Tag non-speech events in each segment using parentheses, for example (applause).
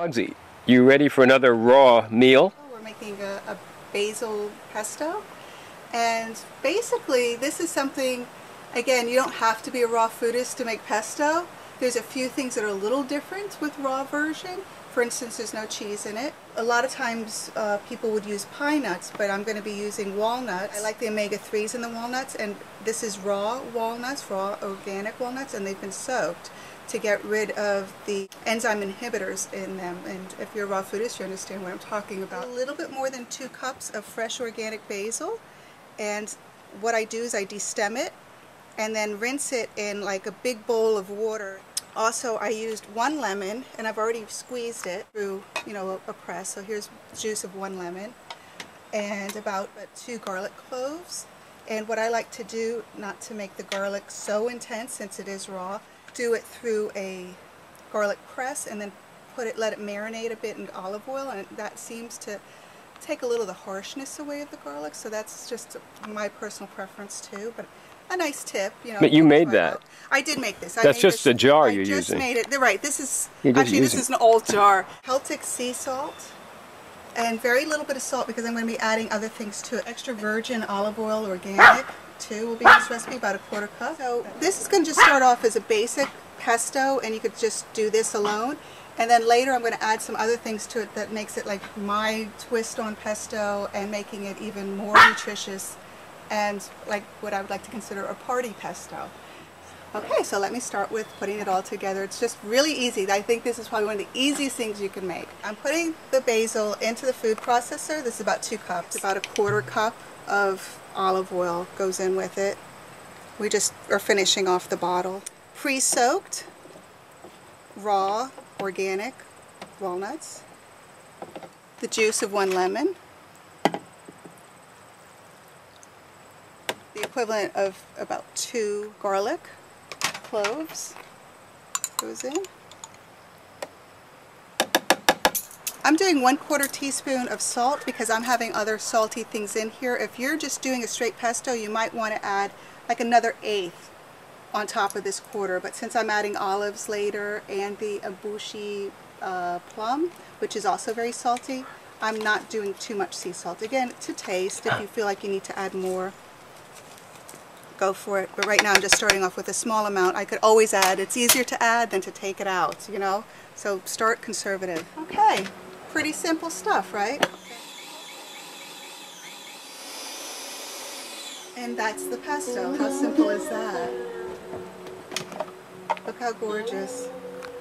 Bugsy, you ready for another raw meal? We're making a, a basil pesto. And basically, this is something, again, you don't have to be a raw foodist to make pesto. There's a few things that are a little different with raw version. For instance, there's no cheese in it. A lot of times uh, people would use pine nuts, but I'm going to be using walnuts. I like the omega-3s in the walnuts, and this is raw walnuts, raw organic walnuts, and they've been soaked to get rid of the enzyme inhibitors in them. And if you're a raw foodist, you understand what I'm talking about. A little bit more than two cups of fresh organic basil. And what I do is I destem it and then rinse it in like a big bowl of water. Also, I used one lemon, and I've already squeezed it through, you know, a, press. So here's juice of one lemon, and about uh, two garlic cloves. And what I like to do, not to make the garlic so intense since it is raw, do it through a garlic press and then put it, let it marinate a bit in olive oil, and that seems to take a little of the harshness away of the garlic. So that's just my personal preference too. But a nice tip, you know. But you made that. Out. I did make this. I That's just this, a jar I you're just using. made it. They're Right. This is actually this is an old jar. Celtic sea salt and very little bit of salt because I'm going to be adding other things to it. Extra virgin olive oil, organic too, will be in this recipe, about a quarter cup. So this is going to just start off as a basic pesto, and you could just do this alone. And then later I'm going to add some other things to it that makes it like my twist on pesto and making it even more nutritious and like what I would like to consider a party pesto. Okay, so let me start with putting it all together. It's just really easy. I think this is probably one of the easiest things you can make. I'm putting the basil into the food processor. This is about two cups. About a quarter cup of olive oil goes in with it. We just are finishing off the bottle. Pre-soaked, raw, organic walnuts. The juice of one lemon. the equivalent of about two garlic cloves goes in. I'm doing one quarter teaspoon of salt because I'm having other salty things in here. If you're just doing a straight pesto, you might want to add like another eighth on top of this quarter. But since I'm adding olives later and the umeboshi uh, plum, which is also very salty, I'm not doing too much sea salt. Again, to taste if you feel like you need to add more go for it. But right now I'm just starting off with a small amount. I could always add. It's easier to add than to take it out, you know? So start conservative. Okay, pretty simple stuff, right? And that's the pesto. How simple is that? Look how gorgeous.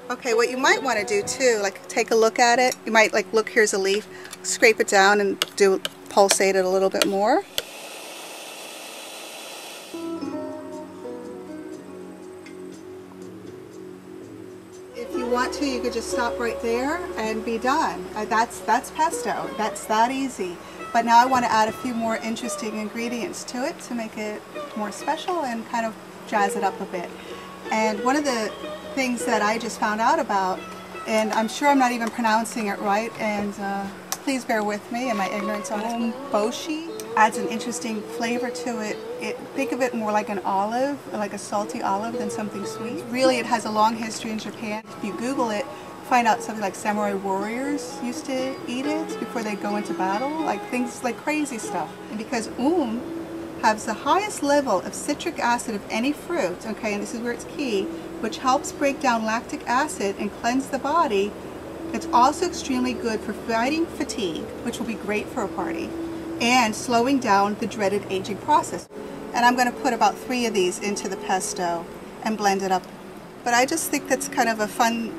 Okay, what you might want to do too, like take a look at it. You might like, look, here's a leaf. Scrape it down and do pulsate it a little bit more. To, you could just stop right there and be done. Uh, that's, that's pesto. That's that easy. But now I want to add a few more interesting ingredients to it to make it more special and kind of jazz it up a bit. And one of the things that I just found out about, and I'm sure I'm not even pronouncing it right, and uh, please bear with me and my ignorance on it, boshi adds an interesting flavor to it. it. Think of it more like an olive, like a salty olive than something sweet. Really, it has a long history in Japan. If you Google it, find out something like samurai warriors used to eat it before they go into battle, like things like crazy stuff. And because um has the highest level of citric acid of any fruit, okay, and this is where it's key, which helps break down lactic acid and cleanse the body, it's also extremely good for fighting fatigue, which will be great for a party and slowing down the dreaded aging process. And I'm going to put about three of these into the pesto and blend it up. But I just think that's kind of a fun,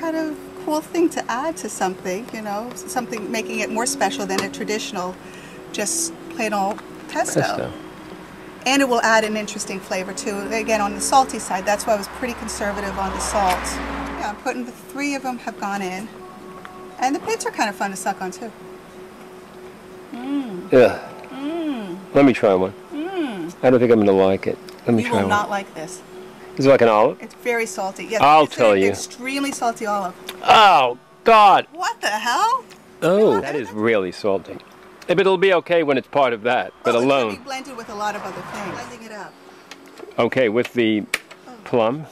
kind of cool thing to add to something, you know, something making it more special than a traditional, just plain old pesto. pesto. And it will add an interesting flavor too. Again, on the salty side, that's why I was pretty conservative on the salt. Yeah, I'm putting the three of them have gone in. And the pits are kind of fun to suck on too. Mm. Yeah. Mm. Let me try one. Mm. I don't think I'm going to like it. Let me you try will one. not like this. Is it like an olive? It's very salty. Yes, I'll tell you. Extremely salty olive. Oh, God. What the hell? Oh, that is really salty. But it'll be okay when it's part of that, but oh, alone. It's blended with a lot of other things. Blending it up. Okay, with the oh. plum.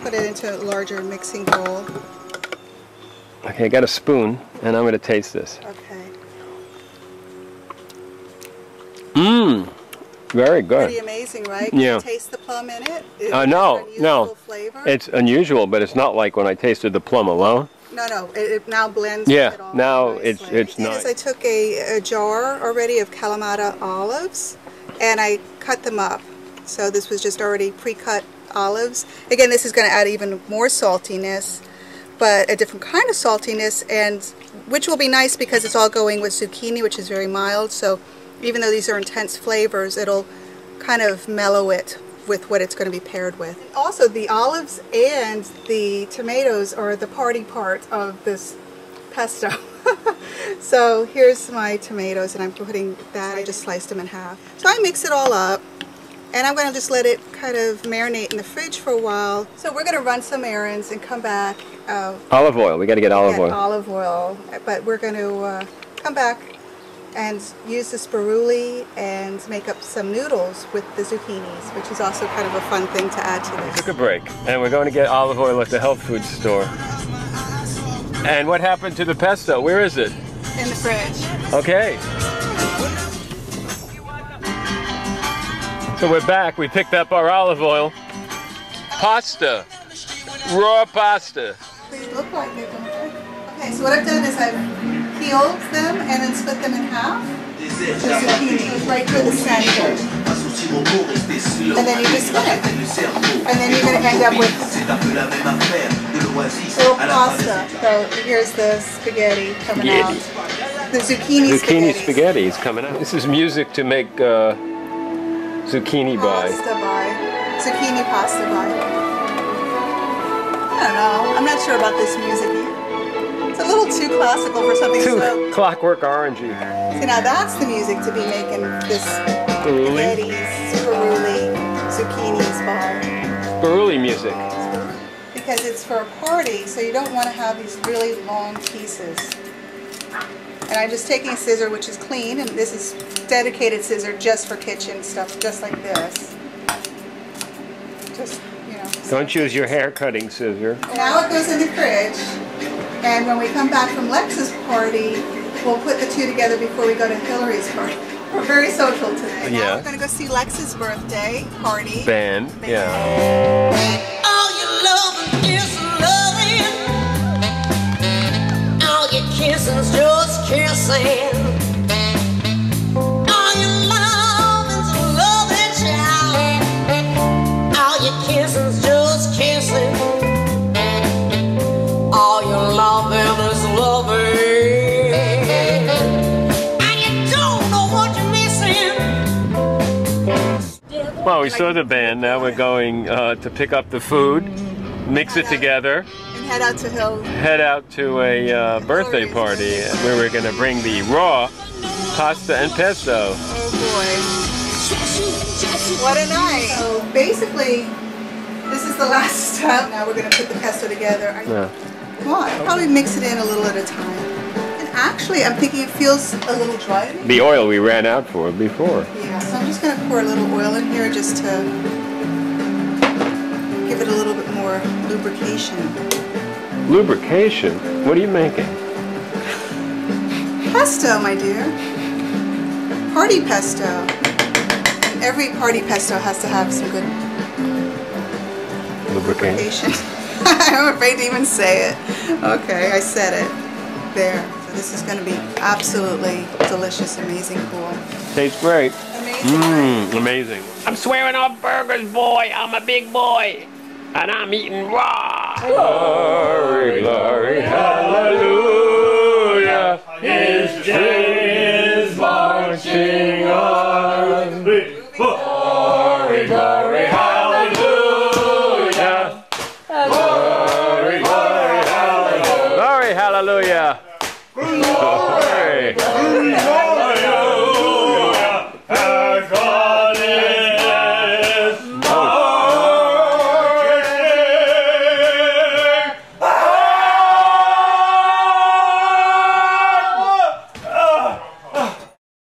put it into a larger mixing bowl. Okay, I got a spoon, and I'm going to taste this. Okay. Mmm, very good. Pretty amazing, right? Can Yeah. you taste the plum in it? Is Uh, no, no. Flavor? It's unusual, but it's not like when I tasted the plum alone. no, no. It, it now blends. Yeah, with it all now it's- it's not. I did is nice. I took a, a jar already of Kalamata olives, and I cut them up. So this was just already pre-cut olives. Again, this is going to add even more saltiness, but a different kind of saltiness, and which will be nice because it's all going with zucchini, which is very mild. So even though these are intense flavors, it'll kind of mellow it with what it's going to be paired with. Also, the olives and the tomatoes are the party part of this pesto. (laughs) so here's my tomatoes, and I'm putting that. I just sliced them in half. So I mix it all up, and I'm going to just let it kind of marinate in the fridge for a while. So we're going to run some errands and come back. Uh, Olive oil. We got to get olive oil. olive oil, but we're going to uh, come back and use the spirooli and make up some noodles with the zucchinis, which is also kind of a fun thing to add to this. Took a break, and we're going to get olive oil at the health food store. And what happened to the pesto? Where is it? In the fridge. Okay. So we're back. We picked up our olive oil. Pasta. Raw pasta. They look like it, don't they? Okay, so what I've done is I've peeled them and then split them in half. The zucchini right through the center. And then you just spin it. And then you're going to end up with little pasta. So here's the spaghetti coming out. The zucchini, Zucchini spaghetti. spaghetti is coming out. This is music to make uh, zucchini. Pasta by. Zucchini pasta by. I don't know. I'm not sure about this music. It's a little too classical for something Too so. clockwork orangey. See, now that's the music to be making this Spirooli. spaghettis, spirooli, zucchinis by. Spirooli music. Because it's for a party, so you don't want to have these really long pieces. And I'm just taking a scissor, which is clean, and this is dedicated scissor just for kitchen stuff, just like this. Just, you know. Don't use your hair cutting scissor. Now it goes in the fridge, and when we come back from Lex's party, we'll put the two together before we go to Hillary's party. We're very social today. Now Yeah. we're going to go see Lex's birthday party. Band. Yeah. All your loving is loving. All your kissing's just Well, we saw the band. Now we're going uh, to pick up the food, mix it together, head out to Hill. head out to a uh, birthday party where we're going to bring the raw pasta and pesto. Oh boy. What a night. So basically, this is the last step. Now we're going to put the pesto together. I- Yeah. Come on, I'll probably mix it in a little at a time. And actually, I'm thinking it feels a little dry. The oil we ran out for before. Yeah, so I'm just going to pour a little oil in here just to give it a little bit more lubrication. Lubrication? What are you making? Pesto, my dear. Party pesto. And every party pesto has to have some good Lubrication. lubrication. (laughs) I'm afraid to even say it. Okay, I said it. There. So this is going to be absolutely delicious, amazing, cool. Tastes great. Amazing. Mmm, amazing. I'm swearing off burgers, boy. I'm a big boy. And I'm eating raw. Glory, glory, hallelujah. His train is marching on. Glory, glory, hallelujah. Glory, glory, hallelujah. Glory, hallelujah. Glory, glory, hallelujah.